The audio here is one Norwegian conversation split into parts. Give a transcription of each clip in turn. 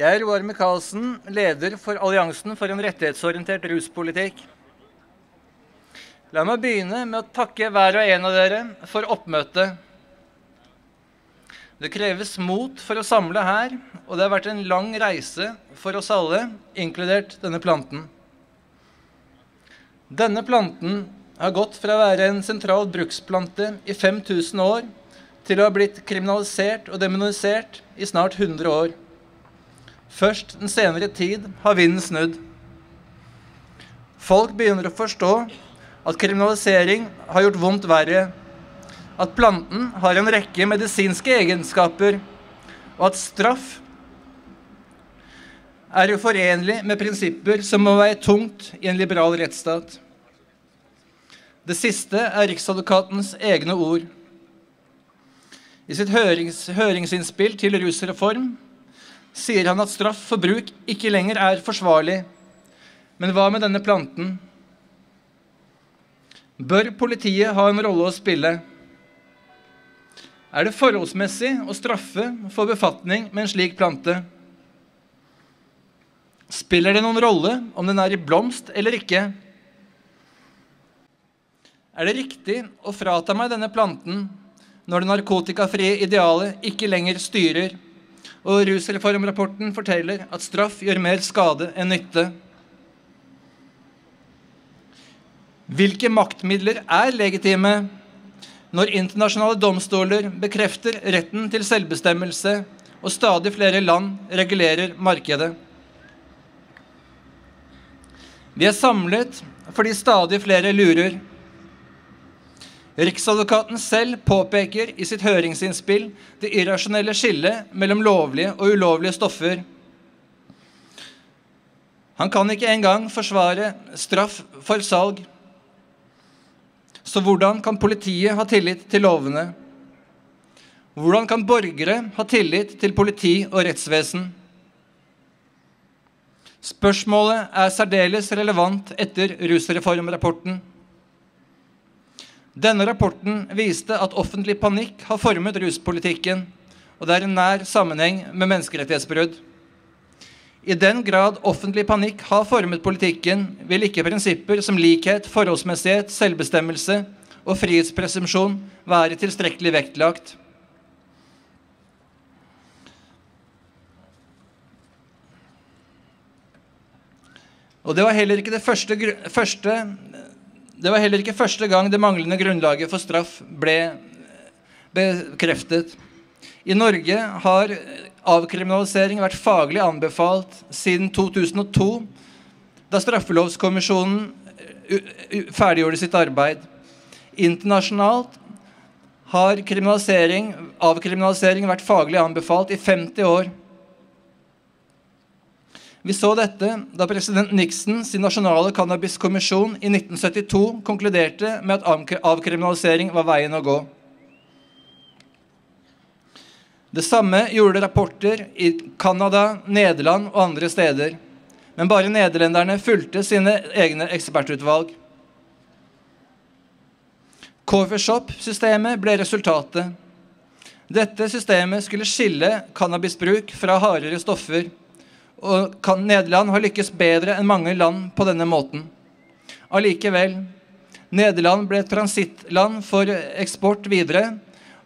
Jeg er Roar Michaelsen, leder for Alliansen for en rettighetsorientert ruspolitikk. La meg begynne med å takke hver og en av dere for oppmøtet. Det kreves mot for å samle her, og det har vært en lang reise for oss alle, inkludert denne planten. Denne planten har gått fra å være en sentral bruksplante i 5000 år til å ha blitt kriminalisert og demonisert i snart 100 år. Først den senere tid har vinden snudd. Folk begynner å forstå at kriminalisering har gjort vondt verre, at planten har en rekke medisinske egenskaper, og at straff er uforenlig med prinsipper som må veie tungt i en liberal rettsstat. Det siste er Riksadvokatens egne ord. I sitt hørings, høringsinnspill til rusreform sier han at straff for bruk ikke lenger er forsvarlig. Men hva med denne planten? Bør politiet ha en rolle å spille? Er det forholdsmessig å straffe for befatning med en slik plante? Spiller det noen rolle om den er i blomst eller ikke? Er det riktig å frata meg denne planten når det narkotikafrie idealet ikke lenger styrer, og rusreformrapporten forteller at straff gjør mer skade enn nytte? Hvilke maktmidler er legitime når internasjonale domstoler bekrefter retten til selvbestemmelse og stadig flere land regulerer markedet? Vi er samlet fordi stadig flere lurer. Riksadvokaten selv påpeker i sitt høringsinnspill det irrasjonelle skillet mellom lovlige og ulovlige stoffer. Han kan ikke engang forsvare straff for salg. Så hvordan kan politiet ha tillit til lovene? Hvordan kan borgere ha tillit til politi og rettsvesen? Spørsmålet er særdeles relevant etter rusreformrapporten. Denne rapporten viste at offentlig panikk har formet ruspolitikken, og det er en nær sammenheng med menneskerettighetsbrudd. I den grad offentlig panikk har formet politikken, vil ikke prinsipper som likhet, forholdsmessighet, selvbestemmelse og frihetspresumpsjon være tilstrekkelig vektlagt. Og det var heller ikke det første, første det var heller ikke første gang det manglende grunnlaget for straff ble bekreftet. I Norge har avkriminalisering vært faglig anbefalt siden 2002, da Straffelovskommisjonen ferdiggjorde sitt arbeid. Internasjonalt har avkriminalisering vært faglig anbefalt i 50 år. Vi så dette da president Nixon sin nasjonale cannabiskommisjon i 1972 konkluderte med at avkriminalisering var veien å gå. Det samme gjorde rapporter i Canada, Nederland og andre steder. Men bare nederlenderne fulgte sine egne ekspertutvalg. Coffeeshop-systemet ble resultatet. Dette systemet skulle skille cannabisbruk fra hardere stoffer og Nederland har lykkes bedre enn mange land på denne måten. Allikevel, Nederland ble et transittland for eksport videre,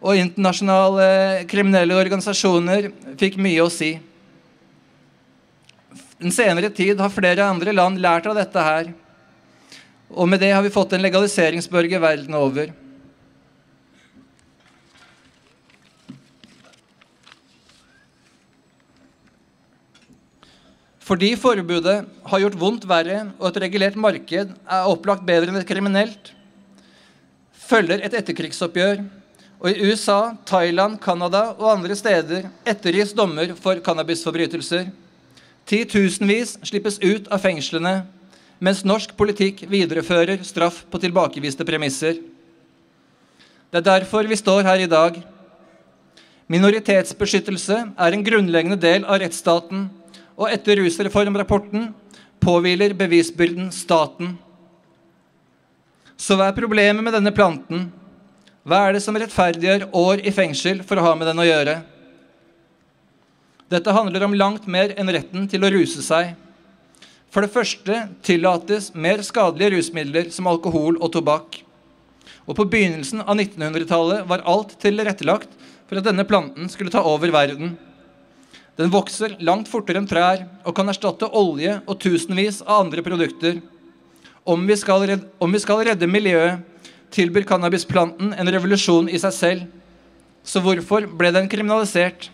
og internasjonale kriminelle organisasjoner fikk mye å si. Den senere tid har flere andre land lært av dette her, og med det har vi fått en legaliseringsbørge verden over. Fordi forbudet har gjort vondt verre, og et regulert marked er opplagt bedre enn et kriminelt, følger et etterkrigsoppgjør. Og i USA, Thailand, Canada og andre steder ettergis dommer for cannabisforbrytelser. Titusenvis slippes ut av fengslene, mens norsk politikk viderefører straff på tilbakeviste premisser. Det er derfor vi står her i dag. Minoritetsbeskyttelse er en grunnleggende del av rettsstaten og etter rusreformrapporten påhviler bevisbyrden staten. Så hva er problemet med denne planten? Hva er det som rettferdiggjør år i fengsel for å ha med den å gjøre? Dette handler om langt mer enn retten til å ruse seg. For det første tillates mer skadelige rusmidler som alkohol og tobakk. Og på begynnelsen av 1900-tallet var alt tilrettelagt for at denne planten skulle ta over verden. Den vokser langt fortere enn trær og kan erstatte olje og tusenvis av andre produkter. Om vi skal redde, vi skal redde miljøet, tilbyr cannabisplanten en revolusjon i seg selv. Så hvorfor ble den kriminalisert?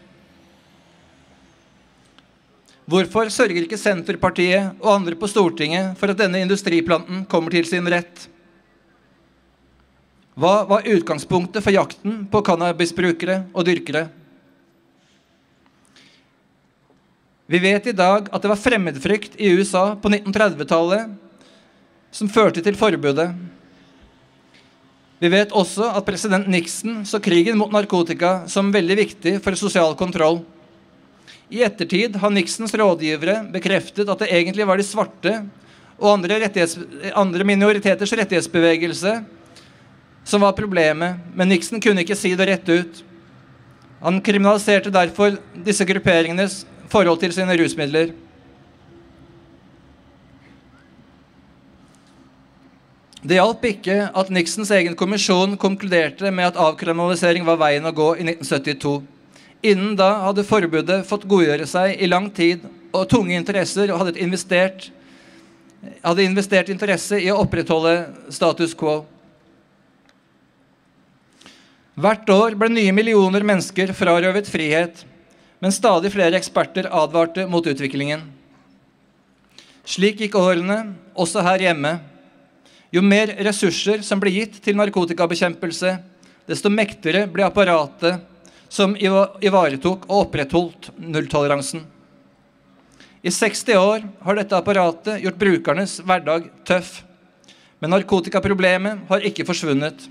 Hvorfor sørger ikke Senterpartiet og andre på Stortinget for at denne industriplanten kommer til sin rett? Hva var utgangspunktet for jakten på cannabisbrukere og dyrkere? Vi vet i dag at det var fremmedfrykt i USA på 1930-tallet som førte til forbudet. Vi vet også at president Nixon så krigen mot narkotika som veldig viktig for sosial kontroll. I ettertid har Nixons rådgivere bekreftet at det egentlig var de svarte og andre, andre minoriteters rettighetsbevegelse som var problemet, men Nixon kunne ikke si det rett ut. Han kriminaliserte derfor disse grupperingenes forhold til sine rusmidler. Det hjalp ikke at Nixons egen kommisjon konkluderte med at avkriminalisering var veien å gå i 1972. Innen da hadde forbudet fått godgjøre seg i lang tid, og tunge interesser hadde investert, hadde investert interesse i å opprettholde status quo. Hvert år ble nye millioner mennesker frarøvet frihet, men stadig flere eksperter advarte mot utviklingen. Slik gikk årene, også her hjemme. Jo mer ressurser som ble gitt til narkotikabekjempelse, desto mektigere ble apparatet som ivaretok og opprettholdt nulltoleransen. I 60 år har dette apparatet gjort brukernes hverdag tøff. Men narkotikaproblemet har ikke forsvunnet.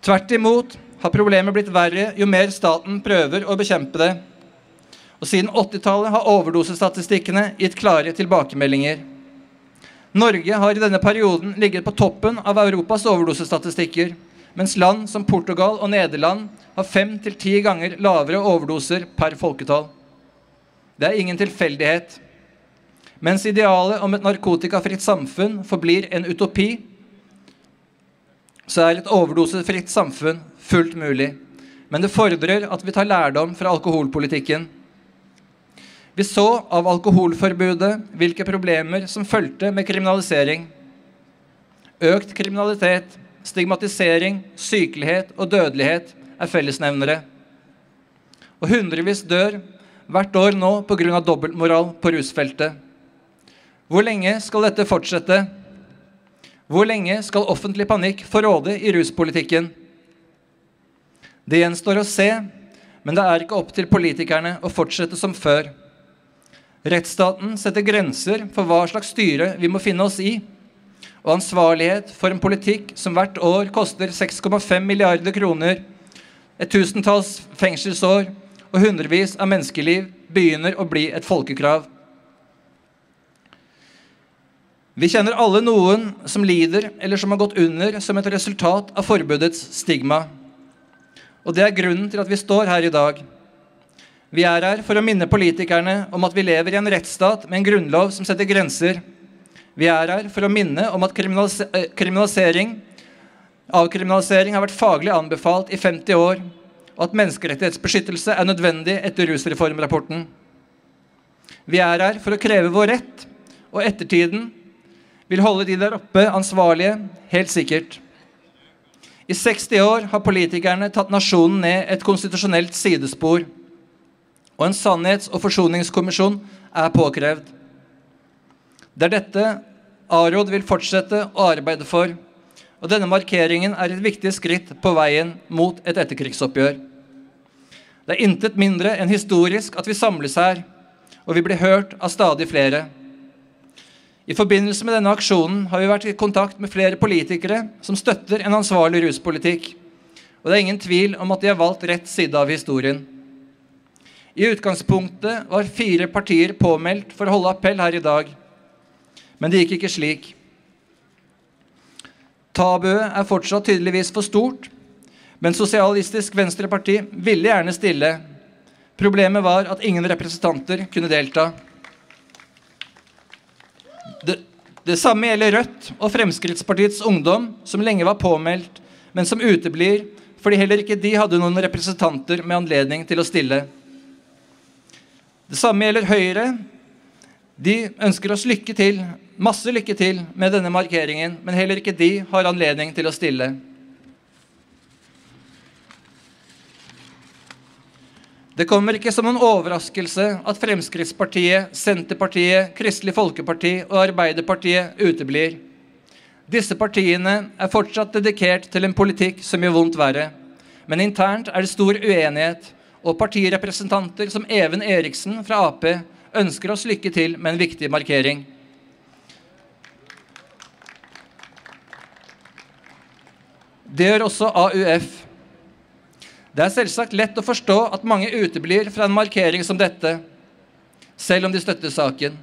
Tvert imot har problemet blitt verre jo mer staten prøver å bekjempe det. Og siden 80-tallet har overdosestatistikkene gitt klare tilbakemeldinger. Norge har i denne perioden ligget på toppen av Europas overdosestatistikker, mens land som Portugal og Nederland har fem til ti ganger lavere overdoser per folketall. Det er ingen tilfeldighet. Mens idealet om et narkotikafritt samfunn forblir en utopi, så er et overdosefritt samfunn fullt mulig. Men det fordrer at vi tar lærdom fra alkoholpolitikken. Vi så av alkoholforbudet hvilke problemer som fulgte med kriminalisering. Økt kriminalitet, stigmatisering, sykelighet og dødelighet er fellesnevnere. Og hundrevis dør hvert år nå pga. dobbeltmoral på rusfeltet. Hvor lenge skal dette fortsette? Hvor lenge skal offentlig panikk få råde i ruspolitikken? Det gjenstår å se, men det er ikke opp til politikerne å fortsette som før. Rettsstaten setter grenser for hva slags styre vi må finne oss i, og ansvarlighet for en politikk som hvert år koster 6,5 milliarder kroner, et tusentalls fengselsår og hundrevis av menneskeliv, begynner å bli et folkekrav. Vi kjenner alle noen som lider eller som har gått under som et resultat av forbudets stigma. Og det er grunnen til at vi står her i dag. Vi er her for å minne politikerne om at vi lever i en rettsstat med en grunnlov som setter grenser. Vi er her for å minne om at kriminalis kriminalisering, avkriminalisering har vært faglig anbefalt i 50 år, og at menneskerettighetsbeskyttelse er nødvendig etter rusreformrapporten. Vi er her for å kreve vår rett, og ettertiden vil holde de der oppe ansvarlige, helt sikkert. I 60 år har politikerne tatt nasjonen ned et konstitusjonelt sidespor. Og en sannhets- og forsoningskommisjon er påkrevd. Det er dette Arod vil fortsette å arbeide for. Og denne markeringen er et viktig skritt på veien mot et etterkrigsoppgjør. Det er intet mindre enn historisk at vi samles her, og vi blir hørt av stadig flere. I forbindelse med denne aksjonen har vi vært i kontakt med flere politikere som støtter en ansvarlig ruspolitikk. Og det er ingen tvil om at de har valgt rett side av historien. I utgangspunktet var fire partier påmeldt for å holde appell her i dag. Men det gikk ikke slik. Tabuet er fortsatt tydeligvis for stort. Men Sosialistisk Venstreparti ville gjerne stille. Problemet var at ingen representanter kunne delta. Det, samme gjelder Rødt og Fremskrittspartiets Ungdom, som lenge var påmeldt, men som uteblir fordi heller ikke de hadde noen representanter med anledning til å stille. Det samme gjelder Høyre. De ønsker oss lykke til, masse lykke til med denne markeringen, men heller ikke de har anledning til å stille. Det kommer ikke som en overraskelse at Fremskrittspartiet, Senterpartiet, Kristelig Folkeparti og Arbeiderpartiet uteblir. Disse partiene er fortsatt dedikert til en politikk som gjør vondt verre. Men internt er det stor uenighet, og partirepresentanter som Even Eriksen fra Ap ønsker oss lykke til med en viktig markering. Det gjør også AUF. Det er selvsagt lett å forstå at mange uteblir fra en markering som dette, selv om de støtter saken.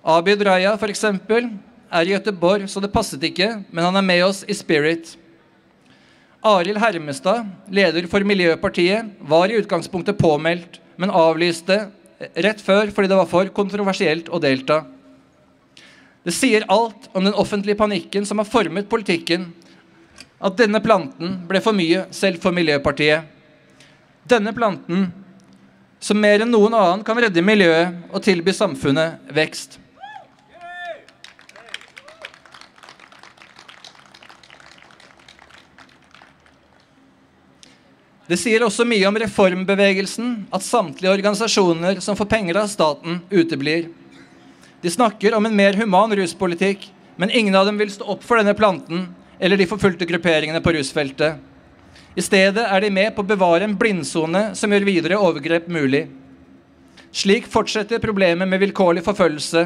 Abid Raja, f.eks., er i Gøteborg, så det passet ikke, men han er med oss i spirit. Arild Hermestad, leder for Miljøpartiet, var i utgangspunktet påmeldt, men avlyste rett før fordi det var for kontroversielt å delta. Det sier alt om den offentlige panikken som har formet politikken, at denne planten ble for mye selv for Miljøpartiet. Denne planten, som mer enn noen annen kan redde miljøet og tilby samfunnet vekst. Det sier også mye om reformbevegelsen at samtlige organisasjoner som får penger av staten, uteblir. De snakker om en mer human ruspolitikk, men ingen av dem vil stå opp for denne planten eller de forfulgte grupperingene på rusfeltet. I stedet er de med på å bevare en blindsone som gjør videre overgrep mulig. Slik fortsetter problemet med vilkårlig forfølgelse.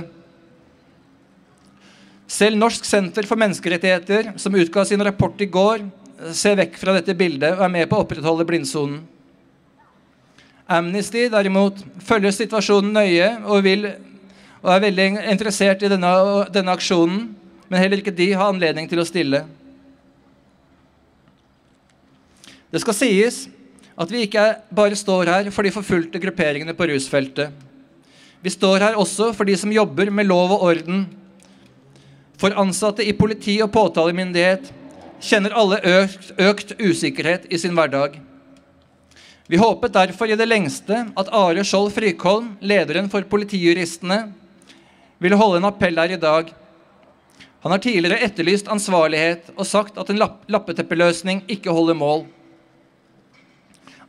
Selv Norsk senter for menneskerettigheter, som utga sin rapport i går, ser vekk fra dette bildet og er med på å opprettholde blindsonen. Amnesty derimot følger situasjonen nøye og, vil, og er veldig interessert i denne, denne, aksjonen, men heller ikke de har anledning til å stille. Det skal sies at vi ikke bare står her for de forfulgte grupperingene på rusfeltet. Vi står her også for de som jobber med lov og orden, for ansatte i politi og påtalemyndighet, kjenner alle økt, økt usikkerhet i sin hverdag. Vi håpet derfor i det lengste at Are Skjold Frykholm, lederen for Politijuristene, ville holde en appell her i dag. Han har tidligere etterlyst ansvarlighet og sagt at en lapp lappeteppeløsning ikke holder mål.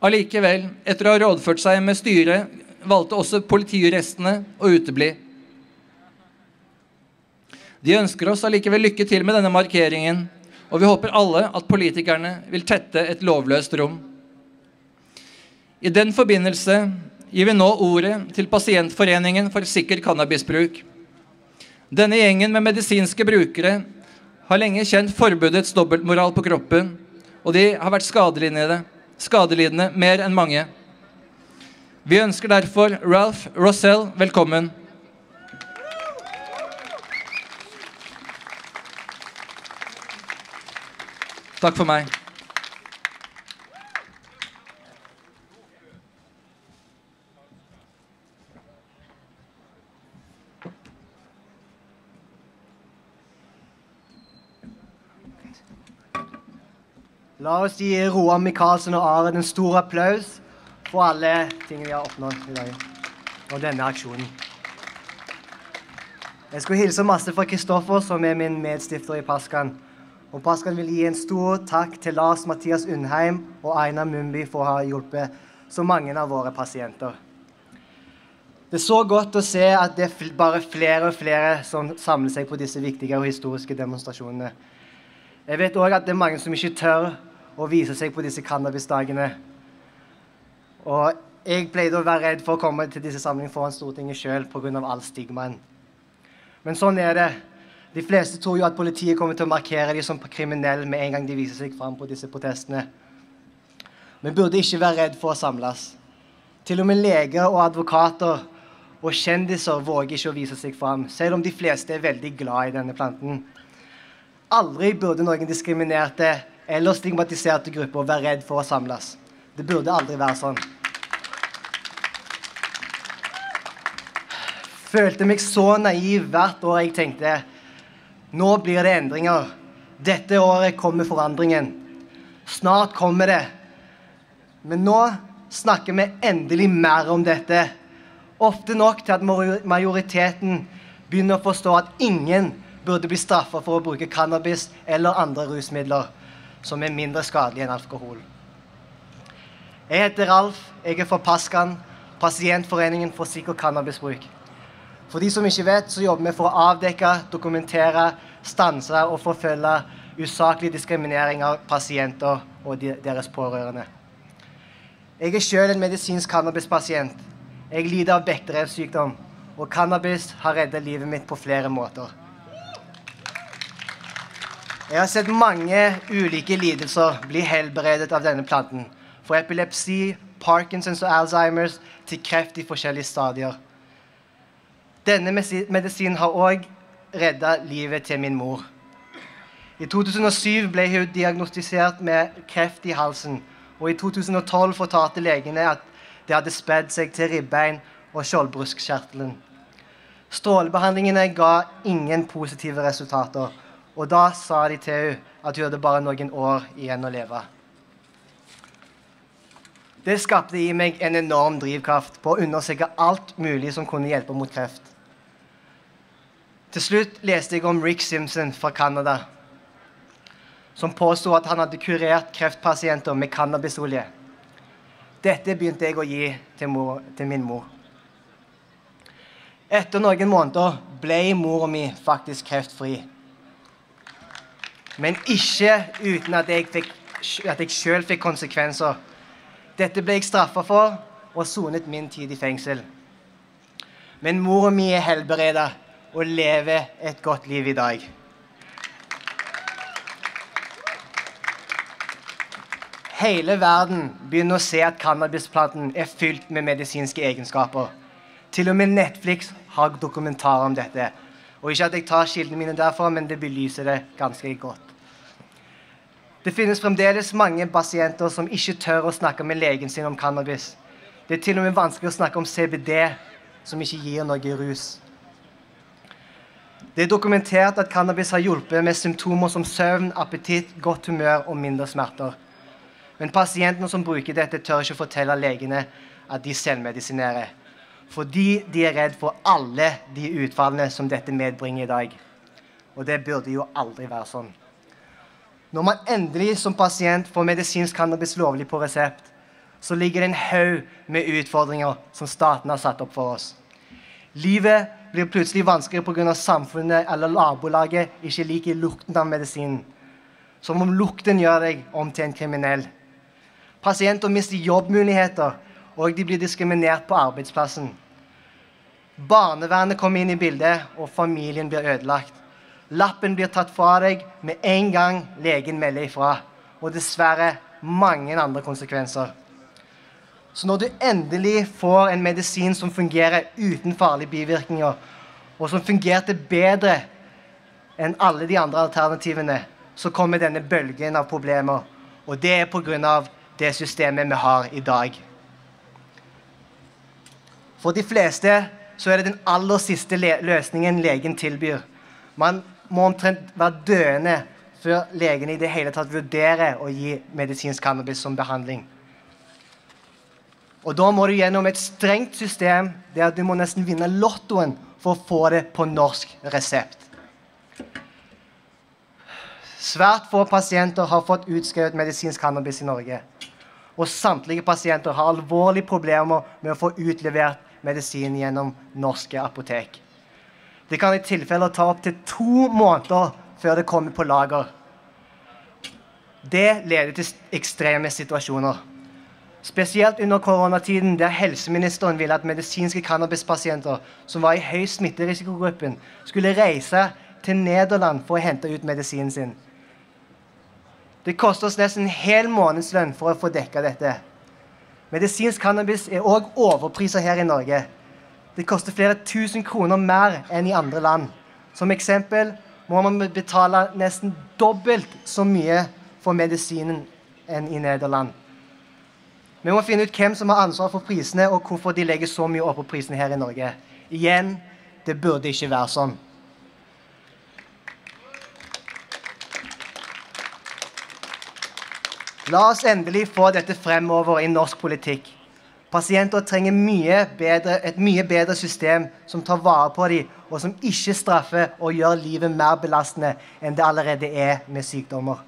Allikevel, etter å ha rådført seg med styret, valgte også politijuristene å utebli. De ønsker oss allikevel lykke til med denne markeringen, og vi håper alle at politikerne vil tette et lovløst rom. I den forbindelse gir vi nå ordet til Pasientforeningen for sikker cannabisbruk. Denne gjengen med medisinske brukere har lenge kjent forbudets dobbeltmoral på kroppen, og de har vært skadelidende, skadelidende mer enn mange. Vi ønsker derfor Ralph Rossell velkommen. Takk for meg. La oss gi Roar Michaelsen og Are en stor applaus for alle ting vi har oppnådd i dag. Og denne aksjonen. Jeg skulle hilse masse fra Kristoffer, som er min medstifter i Paskan. Og Paskan vil gi en stor takk til Lars Mathias Undheim og Aina Mumbi for å ha hjulpet så mange av våre pasienter. Det er så godt å se at det er bare flere og flere som samler seg på disse viktige og historiske demonstrasjonene. Jeg vet òg at det er mange som ikke tør å vise seg på disse cannabisdagene. Og jeg pleide å være redd for å komme til disse samlingene foran Stortinget sjøl pga. all stigmaen. Men sånn er det. De fleste tror jo at politiet kommer til å markere dem som kriminelle med en gang de viser seg fram på disse protestene. Vi burde ikke være redd for å samles. Til og med leger og advokater og kjendiser våger ikke å vise seg fram, selv om de fleste er veldig glad i denne planten. Aldri burde noen diskriminerte eller stigmatiserte grupper være redd for å samles. Det burde aldri være sånn. Følte meg så naiv hvert år jeg tenkte nå blir det endringer. Dette året kommer forandringen. Snart kommer det. Men nå snakker vi endelig mer om dette. Ofte nok til at majoriteten begynner å forstå at ingen burde bli straffa for å bruke cannabis eller andre rusmidler som er mindre skadelige enn alkohol. Jeg heter Ralf. Jeg er fra Paskan, pasientforeningen for sikker cannabisbruk. For de som ikke vet, så jobber vi for å avdekke, dokumentere, stanse og forfølge usaklig diskriminering av pasienter og deres pårørende. Jeg er selv en medisinsk cannabispasient. Jeg lider av bekterevsykdom, og cannabis har reddet livet mitt på flere måter. Jeg har sett mange ulike lidelser bli helbredet av denne planten. Fra epilepsi, Parkinsons og Alzheimers til kreft i forskjellige stadier. Denne medisinen har òg redda livet til min mor. I 2007 ble hun diagnostisert med kreft i halsen og i 2012 fortalte legene at det hadde spedd seg til ribbein og skjoldbruskkjertelen. Strålebehandlingene ga ingen positive resultater, og da sa de til henne at hun hadde bare noen år igjen å leve. Det skapte i meg en enorm drivkraft på å undersøke alt mulig som kunne hjelpe mot kreft. Til slutt leste jeg om Rick Simpson fra Canada som påsto at han hadde kurert kreftpasienter med cannabisolje. Dette begynte jeg å gi til, mor, til min mor. Etter noen måneder ble mora mi faktisk kreftfri. Men ikke uten at jeg, fikk, at jeg selv fikk konsekvenser. Dette ble jeg straffa for og sonet min tid i fengsel. Men mora mi er helbreda og lever et godt liv i dag. Hele verden begynner å se at cannabisplanten er fylt med medisinske egenskaper. Til og med Netflix har dokumentarer om dette. Og Ikke at jeg tar kildene mine derfra, men det belyser det ganske godt. Det finnes fremdeles mange pasienter som ikke tør å snakke med legen sin om cannabis. Det er til og med vanskelig å snakke om CBD, som ikke gir noe rus. Det er dokumentert at cannabis har hjulpet med symptomer som søvn, appetitt, godt humør og mindre smerter. Men pasientene som bruker dette, tør ikke fortelle legene at de selvmedisinerer. Fordi de er redd for alle de utfallene som dette medbringer i dag. Og det burde jo aldri være sånn. Når man endelig som pasient får medisinsk cannabis lovlig på resept, så ligger det en haug med utfordringer som staten har satt opp for oss. Livet blir plutselig vanskeligere pga. samfunnet eller nabolaget ikke liker lukten av medisinen. Som om lukten gjør deg om til en kriminell. Pasienter mister jobbmuligheter, og de blir diskriminert på arbeidsplassen. Barnevernet kommer inn i bildet, og familien blir ødelagt. Lappen blir tatt fra deg med en gang legen melder ifra. Og dessverre mange andre konsekvenser. Så når du endelig får en medisin som fungerer uten farlige bivirkninger, og som fungerte bedre enn alle de andre alternativene, så kommer denne bølgen av problemer. Og det er pga det systemet vi har i dag. For de fleste så er det den aller siste løsningen legen tilbyr. Man må omtrent være døende før legene i det hele tatt vurderer å gi medisinsk cannabis som behandling. Og Da må du gjennom et strengt system der du må nesten vinne lottoen for å få det på norsk resept. Svært få pasienter har fått utskrevet medisinsk cannabis i Norge og samtlige pasienter har alvorlige problemer med å få utlevert medisin gjennom norske apotek. Det kan i tilfeller ta opptil to måneder før det kommer på lager. Det leder til ekstreme situasjoner. Spesielt under koronatiden, der helseministeren ville at medisinske cannabispasienter som var i høy smitterisikogruppen, skulle reise til Nederland for å hente ut medisinen sin. Det koster oss nesten en hel månedslønn for å få dekka dette. Medisinsk cannabis er òg overpriser her i Norge. Det koster flere tusen kroner mer enn i andre land. Som eksempel må man betale nesten dobbelt så mye for medisinen enn i Nederland. Vi må finne ut hvem som har ansvar for prisene, og hvorfor de legger så mye opp på prisene her i Norge. Igjen, det burde ikke være sånn. La oss endelig få dette fremover i norsk politikk. Pasienter trenger mye bedre, et mye bedre system som tar vare på dem, og som ikke straffer og gjør livet mer belastende enn det allerede er med sykdommer.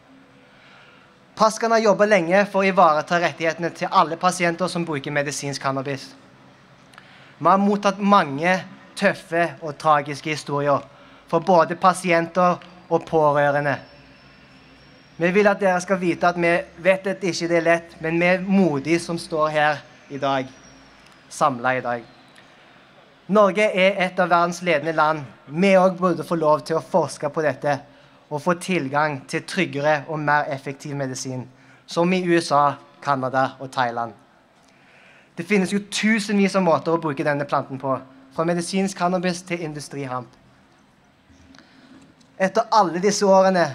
Paskan har jobba lenge for å ivareta rettighetene til alle pasienter som bruker medisinsk cannabis. Vi har mottatt mange tøffe og tragiske historier for både pasienter og pårørende. Vi vil at dere skal vite at vi vet at det ikke er lett, men vi er modige som står her i dag, samla i dag. Norge er et av verdens ledende land. Vi òg burde få lov til å forske på dette og få tilgang til tryggere og mer effektiv medisin, som i USA, Canada og Thailand. Det finnes jo tusenvis av måter å bruke denne planten på, fra medisinsk cannabis til industrihamp. Etter alle disse årene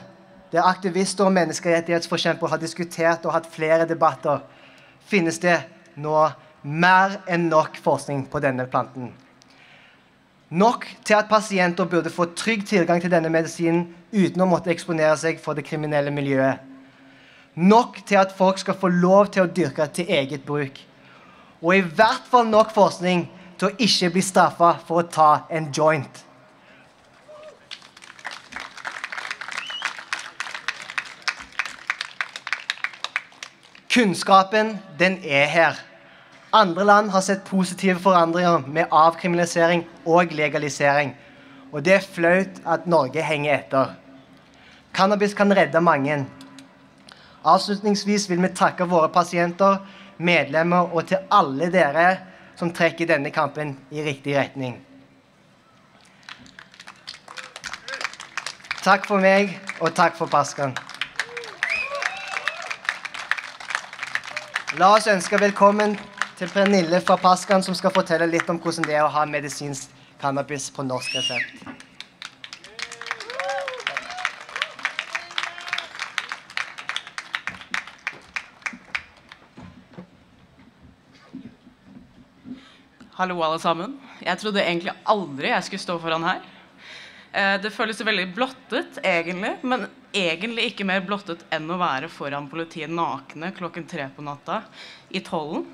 der aktivister og menneskerettighetsforkjempere har diskutert og hatt flere debatter, finnes det nå mer enn nok forskning på denne planten. Nok til at pasienter burde få trygg tilgang til denne medisinen uten å måtte eksponere seg for det kriminelle miljøet. Nok til at folk skal få lov til å dyrke til eget bruk. Og i hvert fall nok forskning til å ikke bli straffa for å ta en joint. Kunnskapen, den er her. Andre land har sett positive forandringer med avkriminalisering og legalisering. Og det er flaut at Norge henger etter. Cannabis kan redde mange. Avslutningsvis vil vi takke våre pasienter, medlemmer og til alle dere som trekker denne kampen i riktig retning. Takk for meg, og takk for Paskan. La oss ønske velkommen til Pernille fra Paskan, som skal fortelle litt om hvordan det er å ha medisinsk cannabis på norsk resept. Hallo, alle sammen. Jeg trodde egentlig aldri jeg skulle stå foran her. Eh, Det føles veldig blottet, egentlig, men egentlig ikke mer blottet enn å være foran politiet nakne klokken tre på natta i tollen.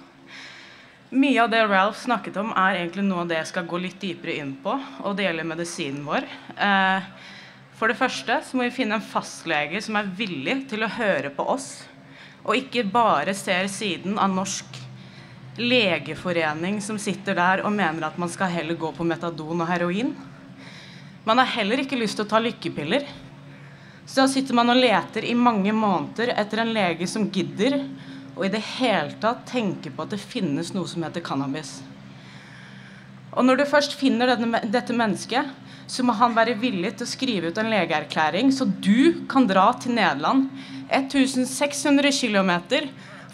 Mye av det Ralph snakket om, er egentlig noe av det jeg skal gå litt dypere inn på, og det gjelder medisinen vår. Eh, For det første så må vi finne en fastlege som er villig til å høre på oss, og ikke bare ser siden av norsk legeforening som sitter der og mener at man skal heller gå på metadon og heroin. Man har heller ikke lyst til å ta lykkepiller. Så da sitter man og leter i mange måneder etter en lege som gidder og i det hele tatt tenker på at det finnes noe som heter cannabis. Og når du først finner denne, dette mennesket, så må han være villig til å skrive ut en legeerklæring, så du kan dra til Nederland 1600 km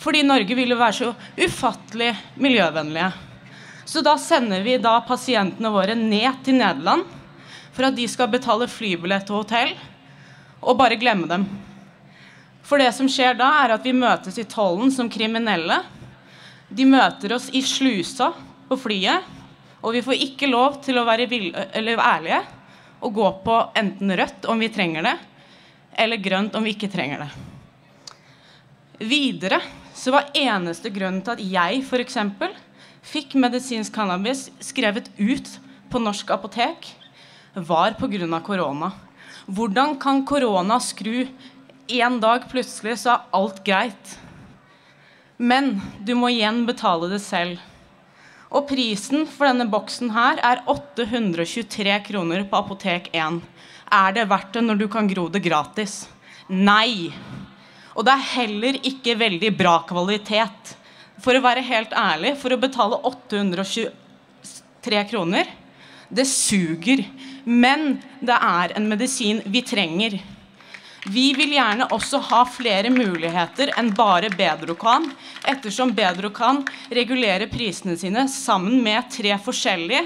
fordi Norge ville være så ufattelig miljøvennlige. Så da sender vi da pasientene våre ned til Nederland for at de skal betale flybillett og hotell, og bare glemme dem. For det som skjer da, er at vi møtes i tollen som kriminelle. De møter oss i slusa på flyet, og vi får ikke lov til å være ærlige og gå på enten rødt om vi trenger det, eller grønt om vi ikke trenger det. Videre så var eneste grunnen til at jeg f.eks. fikk medisinsk cannabis skrevet ut på norsk apotek, var pga. korona. Hvordan kan korona skru en dag plutselig, så er alt greit? Men du må igjen betale det selv. Og prisen for denne boksen her er 823 kroner på Apotek 1. Er det verdt det når du kan gro det gratis? Nei. Og det er heller ikke veldig bra kvalitet. For å være helt ærlig, for å betale 823 kroner, det suger. Men det er en medisin vi trenger. Vi vil gjerne også ha flere muligheter enn bare Bedrocan, ettersom Bedrocan regulerer prisene sine sammen med tre forskjellige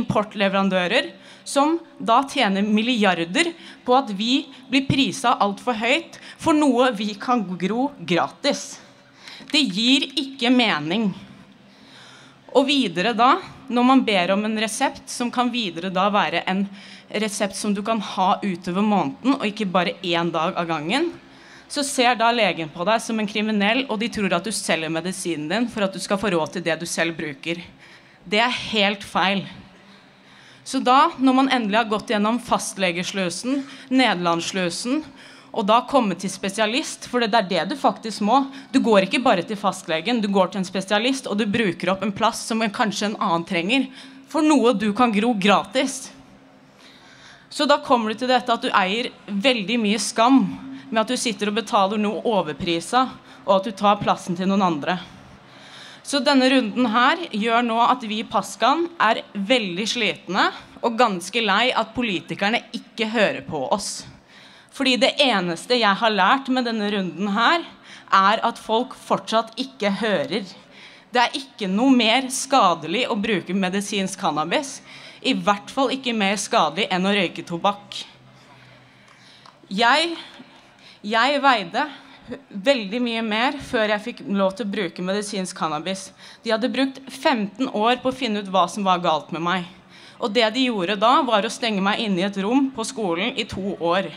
importleverandører som da tjener milliarder på at vi blir prisa altfor høyt for noe vi kan gro gratis. Det gir ikke mening. Og videre da, når man ber om en resept, som kan videre da være en resept som du kan ha utover måneden, og ikke bare én dag av gangen, så ser da legen på deg som en kriminell, og de tror at du selger medisinen din for at du skal få råd til det du selv bruker. Det er helt feil. Så da, når man endelig har gått gjennom fastlegeslusen, nederlandsslusen, og da komme til spesialist, for det er det du faktisk må. Du går ikke bare til fastlegen, du går til en spesialist, og du bruker opp en plass som kanskje en annen trenger, for noe du kan gro gratis. Så da kommer du til dette at du eier veldig mye skam med at du sitter og betaler noe overprisa, og at du tar plassen til noen andre. Så denne runden her gjør nå at vi i Paskan er veldig slitne og ganske lei at politikerne ikke hører på oss. Fordi det eneste jeg har lært med denne runden her, er at folk fortsatt ikke hører. Det er ikke noe mer skadelig å bruke medisinsk cannabis. I hvert fall ikke mer skadelig enn å røyke tobakk. Jeg, jeg veide veldig mye mer før jeg fikk lov til å bruke medisinsk cannabis. De hadde brukt 15 år på å finne ut hva som var galt med meg. Og det de gjorde da, var å stenge meg inne i et rom på skolen i to år.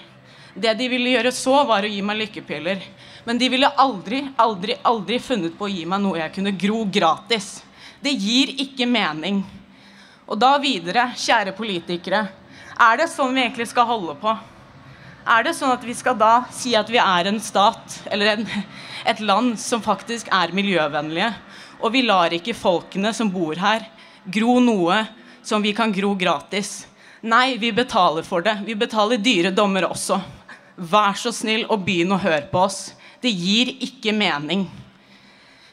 Det de ville gjøre så, var å gi meg lykkepiller. Men de ville aldri, aldri, aldri funnet på å gi meg noe jeg kunne gro gratis. Det gir ikke mening. Og da videre, kjære politikere, er det sånn vi egentlig skal holde på? Er det sånn at vi skal da si at vi er en stat, eller en, et land som faktisk er miljøvennlige, og vi lar ikke folkene som bor her, gro noe som vi kan gro gratis? Nei, vi betaler for det. Vi betaler dyre dommer også. Vær så snill og begynn å høre på oss. Det gir ikke mening.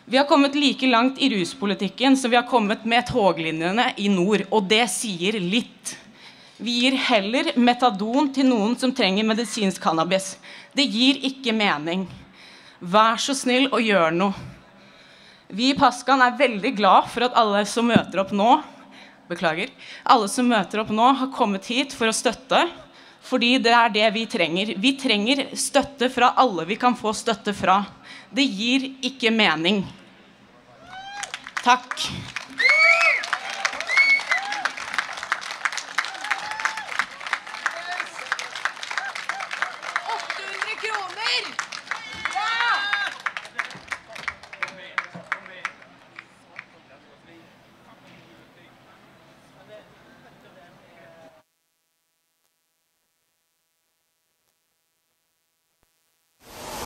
Vi har kommet like langt i ruspolitikken som vi har kommet med toglinjene i nord, og det sier litt. Vi gir heller metadon til noen som trenger medisinsk cannabis. Det gir ikke mening. Vær så snill og gjør noe. Vi i Paskan er veldig glad for at alle som møter opp nå, beklager, alle som møter opp nå, har kommet hit for å støtte. Fordi det er det vi trenger. Vi trenger støtte fra alle vi kan få støtte fra. Det gir ikke mening. Takk.